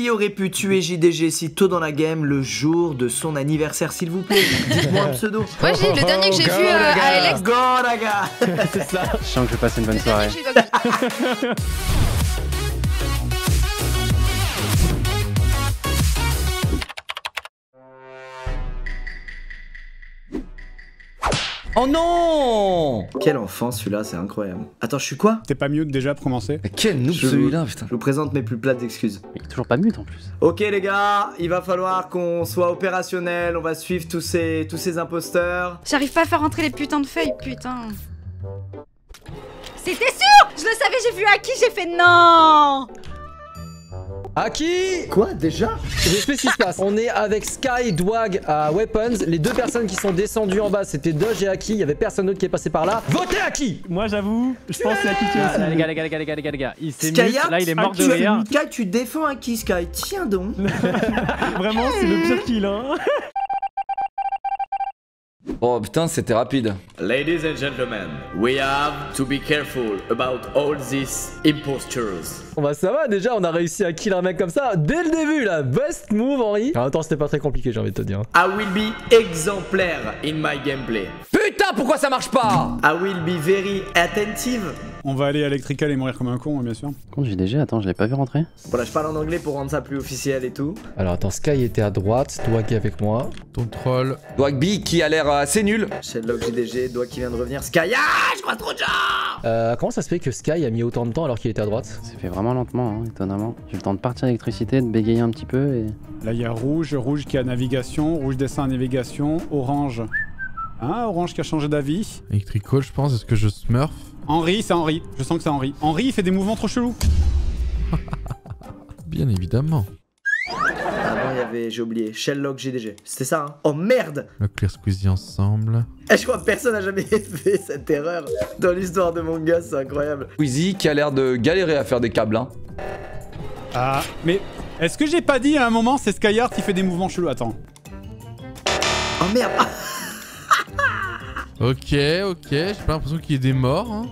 Qui aurait pu tuer JDG si tôt dans la game le jour de son anniversaire, s'il vous plaît Dites-moi un pseudo. Moi, j'ai le dernier que j'ai vu euh, à Alex. Go, la gars C'est ça. Je sens que je vais passer une bonne soirée. Oh non Quel enfant celui-là, c'est incroyable. Attends, je suis quoi? T'es pas mieux déjà pour commencer? Mais quel noob Je- celui-là, putain. Je vous présente mes plus plates excuses. Il est toujours pas mute en plus. Ok les gars, il va falloir qu'on soit opérationnel, on va suivre tous ces, tous ces imposteurs. J'arrive pas à faire rentrer les putains de feuilles, putain. C'était sûr Je le savais, j'ai vu Aki, j'ai fait non Aki Quoi déjà J'explique ce qui se passe. On est avec Sky, Dwag à Weapons. Les deux personnes qui sont descendues en bas, c'était Doge et Aki. Il y avait personne d'autre qui est passé par là. Votez Aki Moi j'avoue, je pense que c'est à qui tu Ah, là, les gars, les gars, les gars, les gars, les gars, les gars. Il s'est là il est mort de tu, rire. Sky, tu défends un qui Sky Tiens donc Vraiment, c'est le pire kill hein. Oh putain, c'était rapide. Ladies and gentlemen, we have to be careful about all these impostures. Bon bah ça va déjà, on a réussi à kill un mec comme ça dès le début là. Best move Henri. En même temps, c'était pas très compliqué, j'ai envie de te dire. I will be exemplaire in my gameplay. Pourquoi ça marche pas I will be very attentive. On va aller à Electrical et mourir comme un con, bien sûr. Contre JDG, attends, je l'ai pas vu rentrer. Voilà, je parle en anglais pour rendre ça plus officiel et tout. Alors attends, Sky était à droite, Dwag est avec moi. Ton troll. Dwagby qui a l'air assez nul. Sherlock JDG, doigt qui vient de revenir. Sky, ah, je crois trop de gens Euh, comment ça se fait que Sky a mis autant de temps alors qu'il était à droite? C'est fait vraiment lentement, hein, étonnamment. J'ai eu le temps de partir à l'électricité, de bégayer un petit peu et. Là il y a rouge, rouge qui a navigation, rouge descend à navigation, orange. Ah, orange qui a changé d'avis. Electrical, je pense. Est-ce que je smurf Henri, c'est Henri. Je sens que c'est Henri. Henri, il fait des mouvements trop chelous. Bien évidemment. Avant, il y avait, j'ai oublié, Sherlock GDG. C'était ça, hein Oh merde Le Clear Squeezie ensemble. Eh, Je crois que personne n'a jamais fait cette erreur dans l'histoire de mon gars, c'est incroyable. Squeezie qui a l'air de galérer à faire des câbles. Hein. Ah, mais est-ce que j'ai pas dit à un moment c'est Skyheart qui fait des mouvements chelous? Attends. Oh merde Ok, ok. J'ai pas l'impression qu'il y ait des morts. Hein.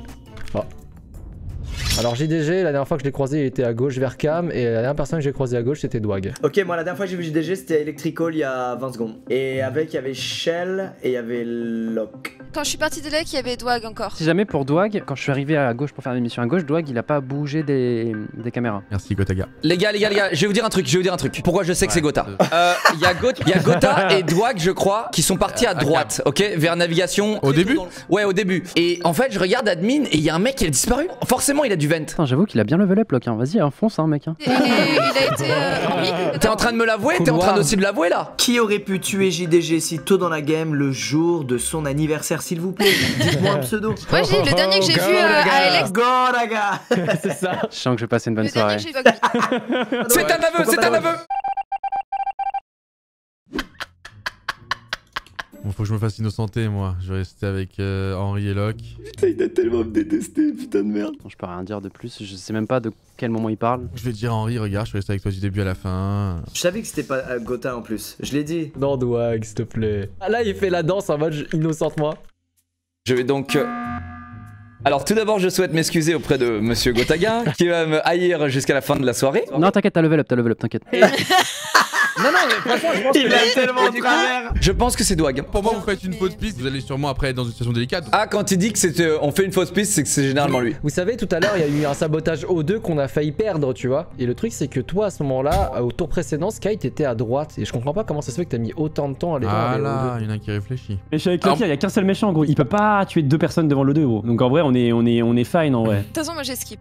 Alors JDG, la dernière fois que je l'ai croisé, il était à gauche vers Cam. Et la dernière personne que j'ai croisée à gauche, c'était Dwag. Ok, moi la dernière fois que j'ai vu JDG, c'était Electrical il y a 20 secondes. Et avec, il y avait Shell et il y avait Locke. Quand je suis partie de là, il y avait Dwag encore. Si jamais pour Dwag, quand je suis arrivé à gauche pour faire l'émission à gauche, Dwag il a pas bougé des, des caméras. Merci Gotaga. Les gars, les gars, les gars, je vais vous dire un truc, je vais vous dire un truc. Pourquoi je sais que c'est Gotha Euh, Il y, a Gotha et Dwag, je crois, qui sont partis à À droite, ok Vers navigation. Au début Ouais, au début. Et en fait, je regarde admin et il y a un mec qui a disparu. Forcément, il a du vent. Putain, j'avoue qu'il a bien level up, Locke. hein. Vas-y, hein, fonce, hein, mec. hein. Il, est- il a été euh, T'es en train de me l'avouer T'es en train aussi de l'avouer là Qui aurait pu tuer JDG si tôt dans la game le jour de son anniversaire, s'il vous plaît? Dites-moi un pseudo. Moi, j'ai le dernier que j'ai vu euh, à Alex. Go, la gars c'est ça. Je sens que je vais passer une bonne soirée. C'est un aveu, c'est un aveu Bon, faut que je me fasse innocenter, moi. Je vais rester avec euh, Henri et Locke. Putain, il a tellement me détesté, putain de merde. Je peux rien dire de plus. Je sais même pas de quel moment il parle. Je vais dire à Henri, regarde, je vais rester avec toi du début à la fin. Je savais que c'était pas euh, Gotha en plus, je l'ai dit. Non, Dwag, s'il te plaît. Ah, là, il fait la danse en mode je- innocente, moi. Je vais donc. euh, Alors, tout d'abord, je souhaite m'excuser auprès de monsieur Gotaga, qui va me haïr jusqu'à la fin de la soirée. Non, t'inquiète, t'as level up, t'as level up, t'inquiète. Non, non, mais franchement, je pense Il a tellement de travers Je pense que c'est Dwag. Pour moi, vous faites une fausse piste, vous allez sûrement après être dans une situation délicate. Ah, quand il dit que c'est, euh, on fait une fausse piste, c'est que c'est généralement lui. Vous savez, tout à l'heure, il y a eu un sabotage O2 qu'on a failli perdre, tu vois. Et le truc, c'est que toi, à ce moment-là, euh, au tour précédent, Sky, t'étais à droite. Et je comprends pas comment ça se fait que t'as mis autant de temps à aller voir Ah les là, O2. il y en a un qui réfléchit. Et je suis avec il y a qu'un seul méchant, gros. Il peut pas tuer deux personnes devant le 2, gros. Donc en vrai, on est, on est, on est fine en vrai. De toute façon, moi, j'ai skip.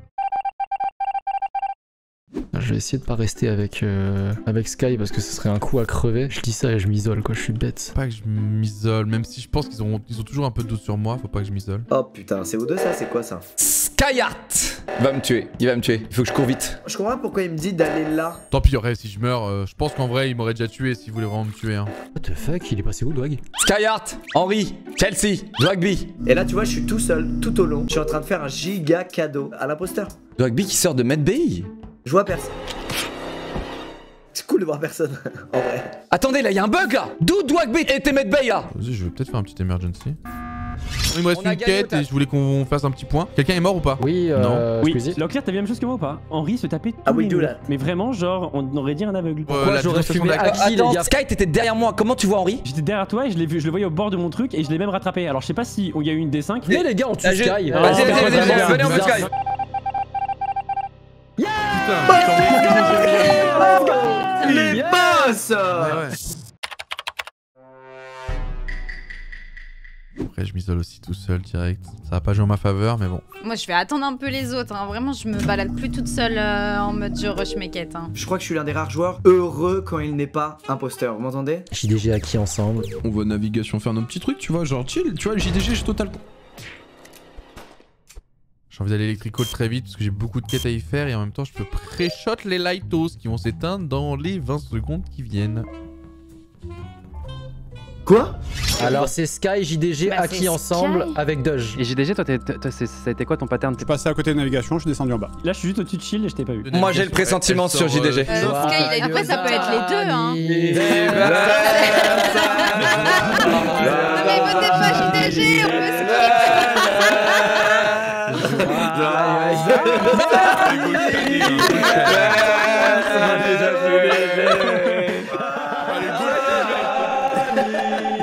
Je vais essayer de pas rester avec, euh, avec Sky parce que ce serait un coup à crever. Je dis ça et je m'isole, quoi. Je suis bête. Faut pas que je m'isole, même si je pense qu'ils ont, ils ont toujours un peu de doute sur moi, faut pas que je m'isole. Oh putain, c'est O2 ça, c'est quoi ça? Skyheart va me tuer, il va me tuer. Il faut que je cours vite. Je comprends pas pourquoi il me dit d'aller là. Tant pis, ouais, si je meurs, euh, je pense qu'en vrai, il m'aurait déjà tué s'il voulait vraiment me tuer. Hein. What the fuck Il est passé où, Dwag? Skyheart, Henry, Chelsea, Dwagby. Et là, tu vois, je suis tout seul, tout au long. Je suis en train de faire un giga cadeau à l'imposteur. Dwagby qui sort de Medbay? Je vois personne. C'est cool de voir personne, en vrai. Attendez, là, il y a un bug là D'où Dwagby était Medbay là Vas-y, je vais peut-être faire un petit emergency. Il me reste une quête et je voulais qu'on fasse un petit point. Quelqu'un est mort ou pas Oui, euh, Oui, Squeezie. Leclerc, t'as vu la même chose que moi ou pas Henri se tapait tout Ah oui. Mais vraiment, genre, on aurait dit un aveugle. Euh, Moi, la j'aurais fumé qui, les gars Sky, t'étais derrière moi. Comment tu vois Henri J'étais derrière toi et je l'ai vu, je le voyais au bord de mon truc et je l'ai même rattrapé. Alors je sais pas si il y a eu une D5. Venez les gars, on tue Ah, Sky. Vas-y, Oh, vas-y, vas-y, venez, on. Sky. Les boss Ouais, ouais. Après, je m'isole aussi tout seul direct. Ça va pas jouer en ma faveur, mais bon. Moi, je vais attendre un peu les autres. hein. Vraiment, je me balade plus toute seule euh, en mode je rush mes quêtes. hein. Je crois que je suis l'un des rares joueurs heureux quand il n'est pas imposteur, vous m'entendez? JDG acquis ensemble. On va navigation faire nos petits trucs, tu vois, genre chill, tu vois, le JDG, j'ai total. J'ai envie d'aller électrico très vite parce que j'ai beaucoup de quêtes à y faire et en même temps, je peux pré-shot les lightos qui vont s'éteindre dans les 20 secondes qui viennent. Quoi? Alors c'est Sky, JDG Bah, acquis ensemble Sky. avec Doge. Et JDG, toi, t'es- toi, ça a été quoi ton pattern? Je suis passé à côté de navigation, je suis descendu en bas. Là, je suis juste au-dessus de Shield et je t'ai pas vu. Moi, j'ai le pressentiment sur JDG. euh, Sky, il a- après, ça peut être les deux, hein. Non, mais votez pas JDG, on peut skip. Allez,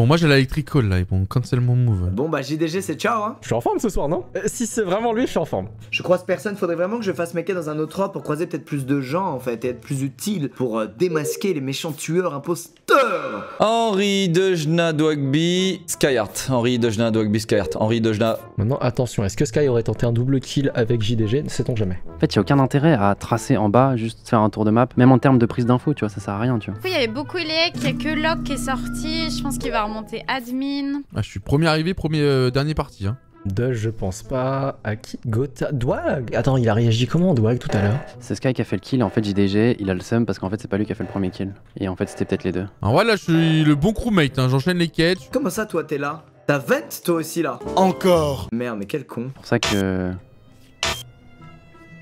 Bon, moi j'ai l'électrical là, ils vont cancel mon move. Bon bah JDG c'est ciao hein Je suis en forme ce soir, non? Euh, Si c'est vraiment lui, je suis en forme. Je croise personne, faudrait vraiment que je fasse mes quêtes dans un autre ordre pour croiser peut-être plus de gens en fait et être plus utile pour euh, démasquer les méchants tueurs imposteurs Henri Dejna Dwagby Skyheart. Henri Dejna Dwagby Skyheart. Henri Dejna. Maintenant, attention, est-ce que Sky aurait tenté un double kill avec JDG Ne sait-on jamais. En fait, il y a aucun intérêt à tracer en bas, juste faire un tour de map. Même en termes de prise d'infos, tu vois, ça sert à rien, tu vois. Du coup, il y avait beaucoup Elec, il y a que Locke qui est sorti. Je pense qu'il va remonter admin. Ah, je suis premier arrivé, premier euh, dernier parti. Hein. Doge, je pense pas. Aki Gotha. Dwag Attends, il a réagi comment, Dwag, tout à l'heure? C'est Sky qui a fait le kill, et en fait, JDG, il a le seum parce qu'en fait, c'est pas lui qui a fait le premier kill. Et en fait, c'était peut-être les deux. En vrai, là, je suis le bon crewmate, hein. j'enchaîne les quêtes. Comment ça toi t'es là? T'as 20 toi aussi là? Encore Merde mais quel con C'est pour ça que.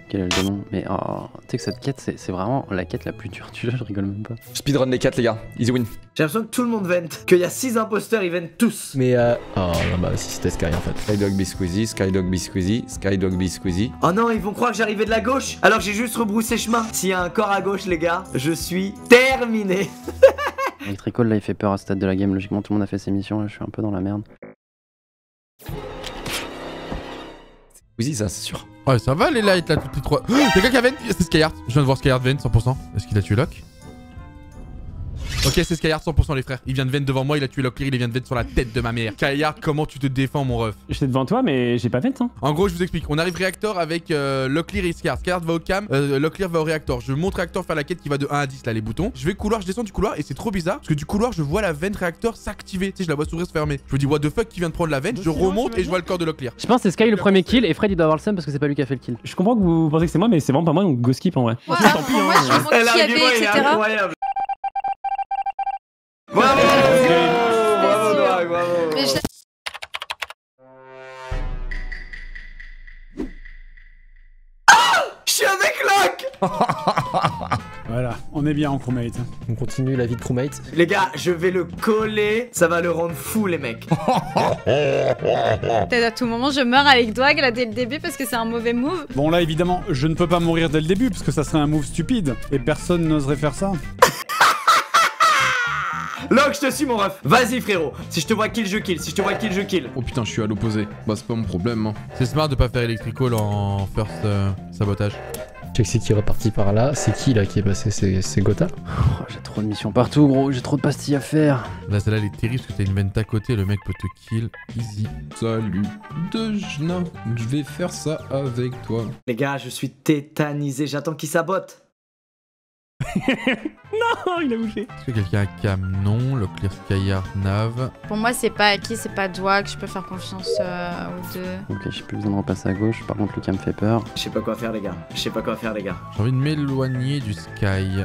Quel est le démon Mais oh, tu sais que cette quête, c'est vraiment la quête la plus dure. Tu vois, je rigole même pas. Speedrun les 4, les gars. Easy win. J'ai l'impression que tout le monde vente, qu'il y a 6 imposteurs ils vendent tous Mais euh. Oh non, bah si c'était Sky en fait. Skydog be Squeezie, Skydog be Squeezie, Skydog be Squeezie. Oh non ils vont croire que j'arrivais de la gauche alors que j'ai juste rebroussé chemin S'il y a un corps à gauche les gars, je suis terminé Electrical, là, il fait peur à ce stade de la game. Logiquement, tout le monde a fait ses missions. Là, je suis un peu dans la merde. Squeezie, ça, c'est sûr. Ouais, ça va les lights là, toutes les trois. Quelqu'un qui a Vent C'est Skyheart. Je viens de voir Skyheart Vent 100%. Est-ce qu'il a tué Locke? Ok, c'est Skyheart 100% les frères. Il vient de Vent devant moi, il a tué Locke Clear, il vient de Vent sur la tête de ma mère. Skyheart, comment tu te défends mon ref J'étais devant toi, mais j'ai pas fait, hein. En gros, je vous explique. On arrive réacteur avec euh, Locklear et Skyheart. Skyheart va au cam, euh, Locklear va au réacteur. Je monte réacteur faire la quête qui va de 1 à 10 là, les boutons. Je vais couloir, je descends du couloir et c'est trop bizarre parce que du couloir, je vois la vente réacteur s'activer. Tu sais, je la vois s'ouvrir, se fermer. Je me dis, what the fuck, qui vient de prendre la vente Je remonte et je vois le corps de Locklear. Je pense que c'est Sky le premier kill, et Fred, il doit avoir le seum parce que c'est pas lui qui a fait le kill. Je comprends que vous pensez que c'est moi, mais c'est vraiment pas moi, donc go skip en vrai. Ouais, Tant pis, pour moi, hein. je y avait, etc. Bravo Bravo bravo Mais je- Je suis avec Locke Voilà, on est bien en crewmate. On continue la vie de crewmate. Les gars, je vais le coller, ça va le rendre fou les mecs. Peut-être à tout moment, je meurs avec Dwag là dès le début parce que c'est un mauvais move. Bon là évidemment, je ne peux pas mourir dès le début parce que ça serait un move stupide et personne n'oserait faire ça. Locke, je te suis mon ref. Vas-y frérot, si je te vois kill, je kill, si je te vois kill, je kill. Oh putain, je suis à l'opposé. Bah, c'est pas mon problème. Hein. C'est smart de pas faire Electrical en first euh, sabotage. Check c'est qui est reparti par là. C'est qui là qui est passé? C'est c'est Gotha? Oh, j'ai trop de missions partout, gros. J'ai trop de pastilles à faire. Là, celle-là, elle est terrible parce que t'as une vente à côté, le mec peut te kill easy. Salut, Dejna. Je vais faire ça avec toi. Les gars, je suis tétanisé, j'attends qu'il sabote. Oh, il a bougé. Est-ce que quelqu'un a cam Non. Locklear, Skyheart, Nav. Pour moi, c'est pas Aki, c'est pas Dwag. Je peux faire confiance euh, aux deux. Ok, j'ai plus besoin de repasser à gauche. Par contre, Lucas me fait peur. Je sais pas quoi faire les gars, je sais pas quoi faire les gars. J'ai envie de m'éloigner du Sky.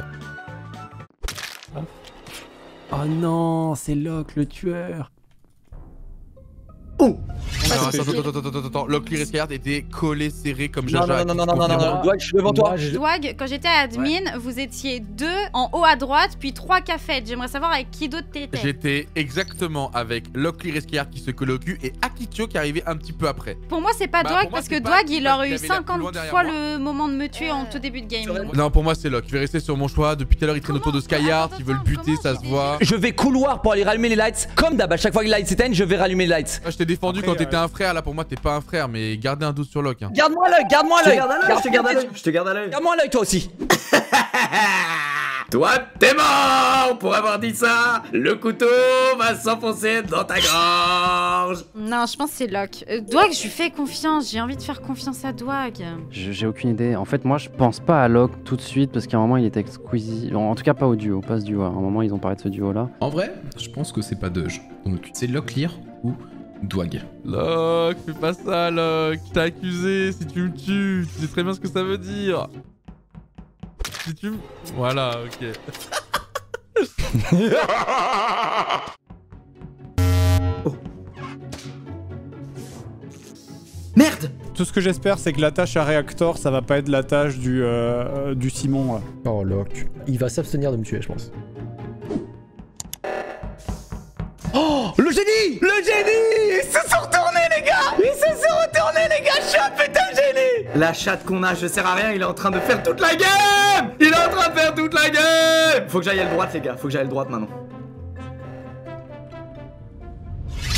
Oh non, c'est Locke le tueur. Oh attends, attends, attends, attends, attends, attends. Locklear et Skyheart étaient collés, serrés comme Non, Jaja. non, non, non, non, non, non, Douag, je suis devant toi. Douag, quand j'étais admin, vous étiez deux en haut à droite, puis trois cafés. J'aimerais savoir avec qui d'autre t'étais. J'étais exactement avec Locklear et Skyheart qui se collaient au cul et Akitio qui arrivait un petit peu après. Pour moi, c'est pas Bah, Douag parce que Douag, il aurait eu avait l'air plus 50 loin derrière fois le moment de me tuer en tout début de game. Non, pour moi, c'est Lock. Je vais rester sur mon choix. Depuis tout à l'heure, ils traînent autour de Skyheart. Ils veulent buter, ça se voit. Je vais couloir pour aller rallumer les lights. Comme d'hab, à chaque fois que les lights s'éteignent, je vais rallumer les lights. Moi, je t'ai défendu quand t'étais euh, un frère. Là, pour moi, t'es pas un frère, mais gardez un doute sur Lock. hein. Garde-moi l'œil, garde-moi l'œil. garde à l'œil, je te garde à l'œil, je te garde à l'œil. Garde-moi l'œil toi aussi. Toi, t'es mort Pour avoir dit ça, le couteau va s'enfoncer dans ta gorge Non, je pense que c'est Locke. Euh, Douag, je lui fais confiance. J'ai envie de faire confiance à Douag. Je- J'ai aucune idée. En fait, moi, je pense pas à Locke tout de suite parce qu'à un moment, il était avec Squeezie. En tout cas, pas au duo, pas ce duo. À un moment, ils ont parlé de ce duo-là. En vrai, je pense que c'est pas Doge. Donc c'est Locklear ou Dwag. Lock, fais pas ça, Lock. T'as accusé. Si tu me tues, tu sais très bien ce que ça veut dire. Si tu me. Voilà, ok. Merde Tout ce que j'espère, c'est que la tâche à réacteur, ça va pas être la tâche du, euh, du Simon là. Oh, Locke. Il va s'abstenir de me tuer, je pense. La chatte qu'on a, je sers à rien, il est en train de faire toute la game Il est en train de faire toute la game Faut que j'aille à droite les gars, faut que j'aille à droite maintenant.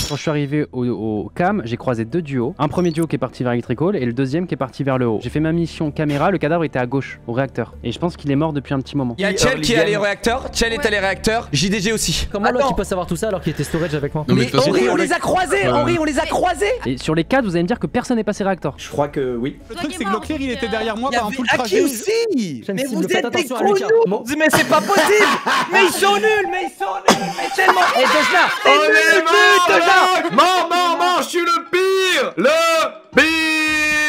Quand je suis arrivé au, au cam, j'ai croisé deux duos. Un premier duo qui est parti vers Electrical et le deuxième qui est parti vers le haut. J'ai fait ma mission caméra, le cadavre était à gauche, au réacteur. Et je pense qu'il est mort depuis un petit moment. Il y a Chell qui est allé au réacteur, Chell est allé au réacteur, JDG aussi. Comment il peut savoir tout ça alors qu'il était storage avec moi Non, mais Henri, on les a croisés. Henri, on les a croisés Et sur les quatre, vous allez me dire que personne n'est passé réacteur. Je crois que oui. Le truc, est c'est que Leclerc, il était derrière moi pendant tout le trajet. aussi Mais vous êtes des Mais c'est pas possible Mais ils sont nuls Mais ils sont nuls Mais tellement Et Dejna Mort, mort, mort, je suis le pire Le pire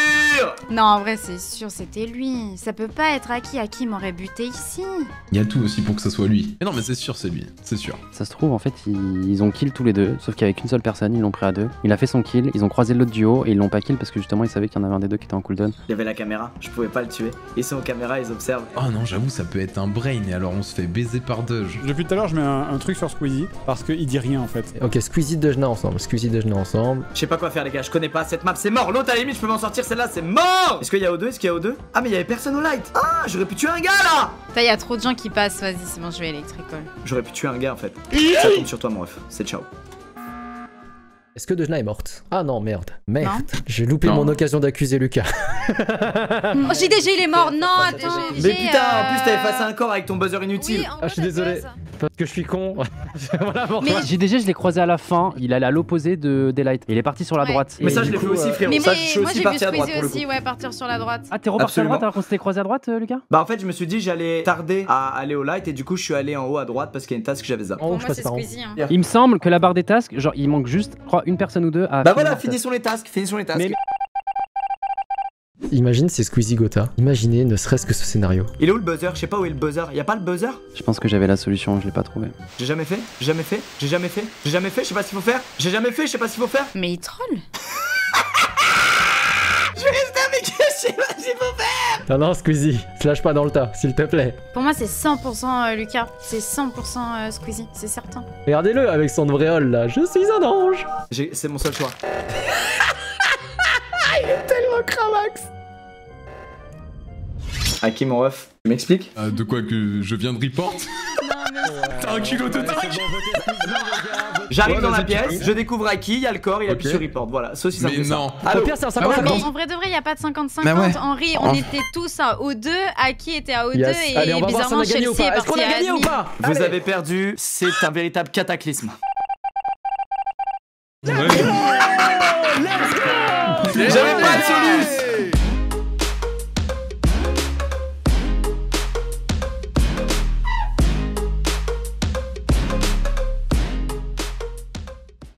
Non, en vrai, c'est sûr, c'était lui. Ça peut pas être Aki. Aki m'aurait buté ici. Il y a tout aussi pour que ce soit lui. Mais non, mais c'est sûr, c'est lui. C'est sûr. Ça se trouve, en fait, ils, ils ont kill tous les deux, sauf qu'avec une seule personne, ils l'ont pris à deux. Il a fait son kill, ils ont croisé l'autre duo et ils l'ont pas kill parce que justement, ils savaient qu'il y en avait un des deux qui était en cooldown. Il y avait la caméra, je pouvais pas le tuer. Ils sont aux caméras, ils observent. Oh non, j'avoue, ça peut être un brain et alors on se fait baiser par Doge. Depuis tout à l'heure, je mets un, un truc sur Squeezie parce qu'il dit rien en fait. Ok, Squeezie Dejna ensemble. Squeezie Dejna ensemble. Je sais pas quoi faire les gars, je connais pas cette map, c'est mort. L'autre à la limite, je peux m'en sortir, celle-là, c'est mort Est-ce qu'il y a O2 Est-ce qu'il y a O2 Ah mais il y avait personne au light Ah, j'aurais pu tuer un gars là Putain, y a trop de gens qui passent. Vas-y, c'est bon, je vais électricole. J'aurais pu tuer un gars en fait. Ça tombe sur toi mon ref, c'est ciao. Est-ce que Dejna est morte? Ah non, merde. Merde. J'ai loupé Non. mon occasion d'accuser Lucas. Oh, JDG, il est mort. Non, attends. Mais j'ai, putain, en plus t'as effacé un corps avec ton buzzer inutile. Oui, Ah, je suis désolé. ça. Parce que je suis con. voilà. Mais- JDG, je l'ai croisé à la fin, il allait à l'opposé de Daylight. Il est parti sur la Ouais. droite. Mais Et ça je l'ai fait aussi euh, frérot, Mais, ça mais je suis moi aussi j'ai vu parti à droite Squeezie pour le coup. aussi, ouais, partir sur la droite. Ah, t'es reparti à droite alors qu'on s'était croisé à droite, euh, Lucas? Bah en fait je me suis dit j'allais tarder à aller au light et du coup je suis allé en haut à droite parce qu'il y a une task que j'avais haut. Squeezie. hein. Il me semble que la barre des tasks, genre, il manque juste, je crois, une personne ou deux à. Bah voilà, finissons les tasks, finissons les tasks. Imagine c'est Squeezie Gotha. Imaginez ne serait-ce que ce scénario. Il est où le buzzer? Je sais pas où est le buzzer. Y a pas le buzzer? Je pense que j'avais la solution, je l'ai pas trouvé. J'ai jamais fait, j'ai jamais fait, j'ai jamais fait, j'ai jamais fait, je sais pas ce qu'il faut faire. J'ai jamais fait, je sais pas ce qu'il faut faire. Mais il troll. Je vais rester avec je sais pas ce qu'il faut faire. Non, non, Squeezie, te lâche pas dans le tas, s'il te plaît. Pour moi, c'est 100% euh, Lucas. C'est 100% euh, Squeezie, c'est certain. Regardez-le avec son auréole là, je suis un ange. C'est mon seul choix. À qui mon ref Tu m'expliques? Euh, de quoi que je viens de report T'as un culot de dingue J'arrive dans la pièce, je découvre à qui, il y a le corps, il appuie sur report. Voilà, c'est aussi simple Mais ça. non. Au pire, c'est un Ah ouais, 50-50. Mais en vrai de vrai, il y a pas de 50-50. Bah. Henri, on était tous à O2. Aki était à O2 Yes. et bizarrement Chelsea est pas. Est-ce qu'on parti a à gagné ou pas? Vous avez perdu, c'est un véritable cataclysme. J'avais pas de soluce